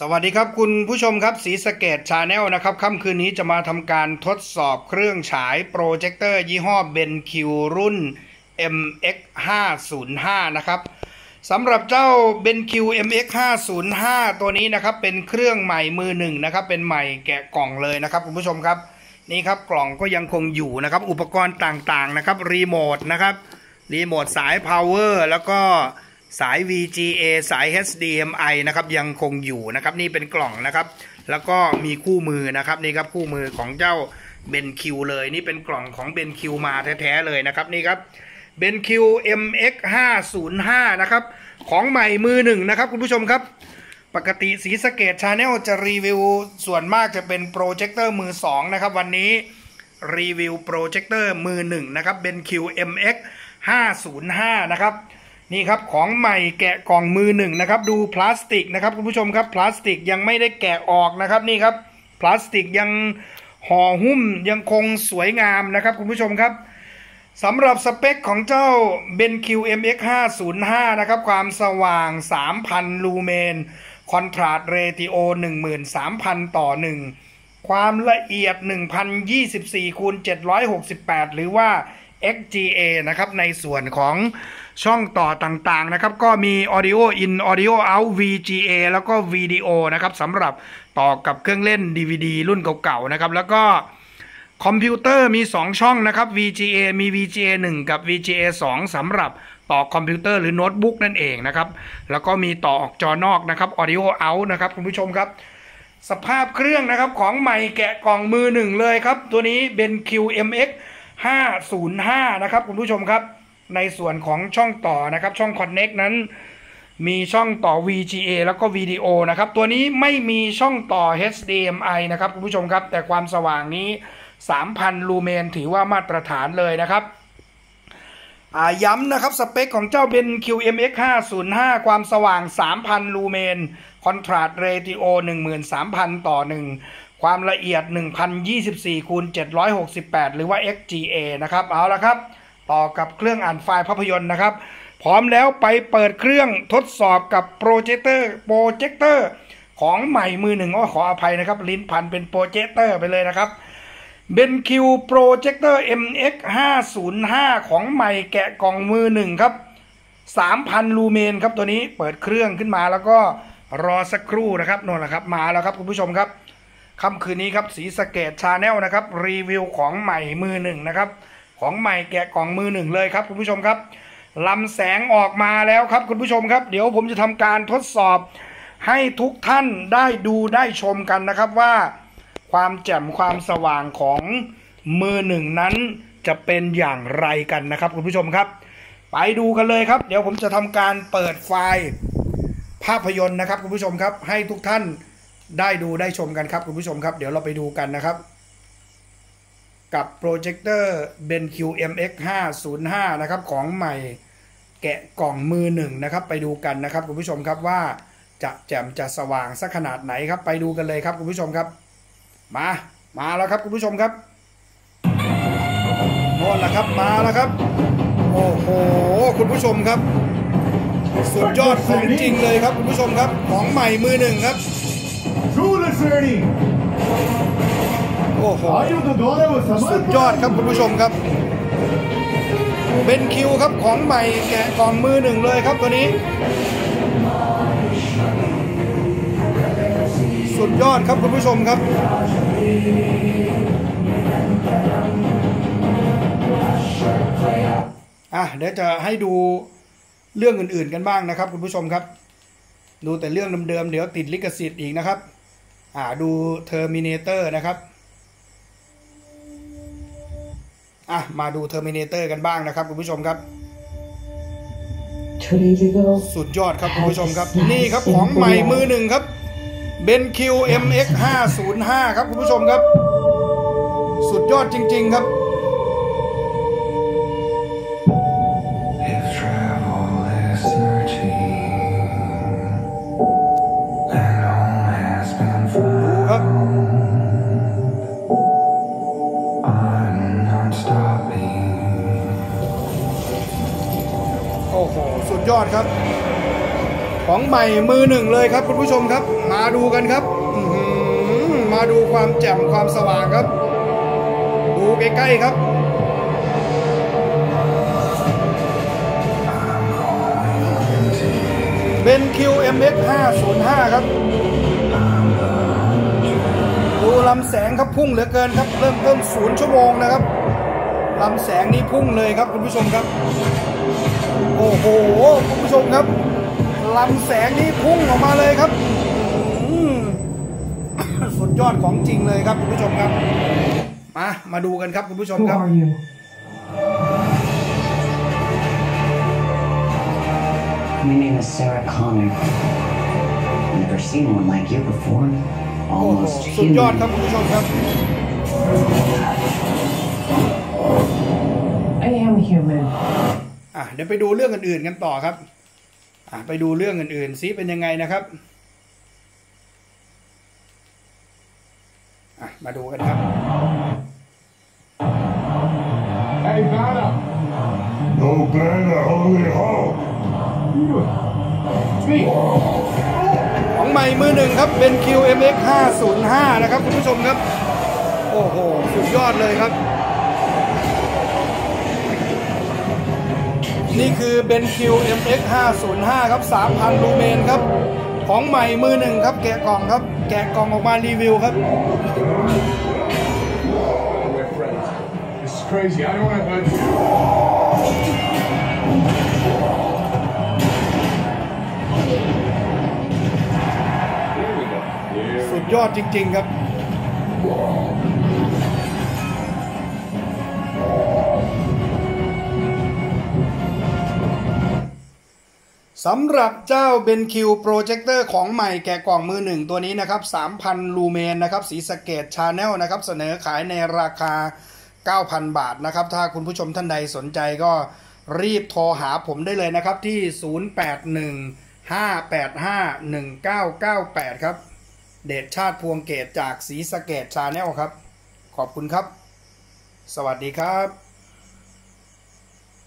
สวัสดีครับคุณผู้ชมครับศรีสะเกษ Channel นะครับค่ำคืนนี้จะมาทำการทดสอบเครื่องฉายโปรเจคเตอร์ยี่ห้อ BenQ รุ่น MX 505นะครับสำหรับเจ้า BenQ MX 505ตัวนี้นะครับเป็นเครื่องใหม่มือหนึ่งนะครับเป็นใหม่แกะกล่องเลยนะครับคุณผู้ชมครับนี่ครับกล่องก็ยังคงอยู่นะครับอุปกรณ์ต่างๆนะครับรีโมทนะครับรีโมทสาย power แล้วก็ สาย VGA สาย HDMI นะครับยังคงอยู่นะครับนี่เป็นกล่องนะครับ แล้วก็มีคู่มือนะครับนี่ครับคู่มือของเจ้า BenQ เลยนี่เป็นกล่องของ BenQ มาแท้ๆเลยนะครับนี่ครับ BenQ MX 505นะครับของใหม่มือหนึ่งนะครับคุณผู้ชมครับ ปกติศรีสะเกษ Channel จะรีวิวส่วนมากจะเป็นโปรเจคเตอร์มือ2นะครับวันนี้รีวิวโปรเจคเตอร์มือหนึ่งนะครับ BenQ MX 505นะครับ นี่ครับของใหม่แกะกล่องมือหนึ่งนะครับ ดูพลาสติกนะครับคุณผู้ชมครับพลาสติกยังไม่ได้แกะออกนะครับนี่ครับพลาสติกยังห่อหุ้มยังคงสวยงามนะครับคุณผู้ชมครับสำหรับสเปคของเจ้า BenQ MX 505นะครับความสว่าง 3,000 ลูเมนคอนทราสเรติโอ 13,000 ต่อ 1 ความละเอียด 1024คูณ768 หรือว่า XGA นะครับในส่วนของ ช่องต่อต่างๆนะครับ ก็มี Audio In Audio Out VGA แล้วก็วิดีโอนะครับสำหรับต่อกับเครื่องเล่น DVD รุ่นเก่าๆนะครับ แล้วก็คอมพิวเตอร์มี 2 ช่องนะครับ VGA มี VGA 1 กับ VGA 2สำหรับต่อคอมพิวเตอร์หรือโน้ตบุ๊กนั่นเองนะครับ แล้วก็มีต่อออกจอนอกนะครับ Audio Out นะครับคุณผู้ชมครับ สภาพเครื่องนะครับของใหม่แกะกล่องมือหนึ่งเลยครับ ตัวนี้เป็น QMX 505 นะครับคุณผู้ชมครับ ในส่วนของช่องต่อนะครับ ช่อง Connect นั้น มีช่องต่อ VGA แล้วก็วิดีโอนะครับ ตัวนี้ไม่มีช่องต่อ HDMI นะครับคุณผู้ชมครับ แต่ความสว่างนี้ 3,000 ลูเมนถือว่ามาตรฐานเลยนะครับย้ำนะครับ สเปคของเจ้าเป็น QMX 505 ความสว่าง 3,000 ลูเมน contrast ratio 13,000 ต่อ 1 ความละเอียด 1024คูณ768 หรือว่า XGA นะครับ เอาละครับ ต่อกับเครื่องอ่านไฟล์ภาพยนตร์นะครับ พร้อมแล้วไปเปิดเครื่องทดสอบกับโปรเจคเตอร์โปรเจคเตอร์ของใหม่มือหนึ่งขออภัยนะครับ ลิ้นพันเป็นโปรเจคเตอร์ไปเลยนะครับ BenQ Projector MX 505ของใหม่แกะกล่องมือหนึ่งครับ 3,000 ลูเมนครับตัวนี้เปิดเครื่องขึ้นมาแล้วก็รอสักครู่นะครับนั่นแหละครับมาแล้วครับคุณผู้ชมครับค่ำคืนนี้ครับสีสเกตชาแนลนะครับรีวิวของใหม่มือหนึ่งนะครับ ของใหม่แกะกล่องมือหนึ่งเลยครับคุณผู้ชมครับลำแสงออกมาแล้วครับคุณผู้ชมครับ เดี๋ยวผมจะทำการทดสอบให้ทุกท่านได้ดูได้ชมกันนะครับว่า ความแจ่มความสว่างของมือหนึ่งนั้นจะเป็นอย่างไรกันนะครับคุณผู้ชมครับ ไปดูกันเลยครับ เดี๋ยวผมจะทำการเปิดไฟล์ภาพยนตร์นะครับคุณผู้ชมครับ ให้ทุกท่านได้ดูได้ชมกันครับคุณผู้ชมครับ เดี๋ยวเราไปดูกันนะครับ กับโปรเจคเตอร์ BenQ MX 505นะครับของใหม่แกะกล่องมือหนึ่งนะครับ ไปดูกันนะครับคุณผู้ชมครับว่าจะแจ่มจะสว่างสักขนาดไหนครับ ไปดูกันเลยครับคุณผู้ชมครับ มามาแล้วครับคุณผู้ชมครับน่นแหละครับมาแล้วครับ โอ้โหคุณผู้ชมครับ สุดยอดของจริงเลยครับคุณผู้ชมครับ ของใหม่มือหนึ่งครับโอ้โหสุดยอดครับคุณผู้ชมครับ เป็นคิวครับของใหม่แกะกล่องมือหนึ่งเลยครับตัวนี้ สุดยอดครับคุณผู้ชมครับอะเดี๋ยวจะให้ดูเรื่องอื่นๆกันบ้างนะครับคุณผู้ชมครับ ดูแต่เรื่องเดิมๆเดี๋ยวติดลิขสิทธิ์อีกนะครับ อ่าดู Terminator นะครับ อะ มาดู Terminator กันบ้างนะครับคุณผู้ชมครับสุดยอดครับคุณผู้ชมครับ นี่ครับของใหม่มือหนึ่งครับเบนคิว MX 505ครับคุณผู้ชมครับ สุดยอดจริง ๆ ครับ สุดยอดครับ ของใหม่มือหนึ่งเลยครับคุณผู้ชมครับ มาดูกันครับมาดูความแจ่มความสว่างครับ ดูใกล้ๆครับเป็น QMX 505 ครับ ดูลำแสงครับพุ่งเหลือเกินครับ เริ่มต้นศูนย์ชั่วโมงนะครับลำแสงนี้พุ่งเลยครับคุณผู้ชมครับ โอ้โหคุณผู้ชมครับลำแสงนี้พุ่งออกมาเลยครับอืมสุดยอดของจริงเลยครับคุณผู้ชมครับ มามาดูกันครับคุณผู้ชม Who ครับ are you? My name is Sarah Connor. Never seen one like you before. โอ้โห Almost สุดยอด human. ครับคุณผู้ชมครับ I am human. อะเดี๋ยวไปดูเรื่องอื่นๆกันต่อครับ อะไปดูเรื่องอื่นๆซิเป็นยังไงนะครับอะมาดูกันครับ Hey, Vanna! No banner, only hope. It's me! ของใหม่มือหนึ่งครับเป็น QMX 505 นะครับ คุณผู้ชมครับ โอ้โห สุดยอดเลยครับ นี่คือเบน QMX 505ครับ 3,000 ลูเมนครับ ของใหม่มือหนึ่งครับ แกะกล่องครับ แกะกล่องออกมารีวิวครับ We're friends. This is crazy. I don't want to hurt you. สุดยอดจริงๆครับ สำหรับเจ้า BenQ โปรเจคเตอร์ของใหม่แกะกล่องมือหนึ่งตัวนี้นะครับ 3,000 ลูเมนนะครับ สีสเกตชาแนลนะครับ เสนอขายในราคา 9,000 บาทนะครับ ถ้าคุณผู้ชมท่านใดสนใจก็รีบโทรหาผมได้เลยนะครับ ที่ 0815851998 ครับ เดชชาติพวงเกตจากสีสเกตชาแนลครับ ขอบคุณครับ สวัสดีครับ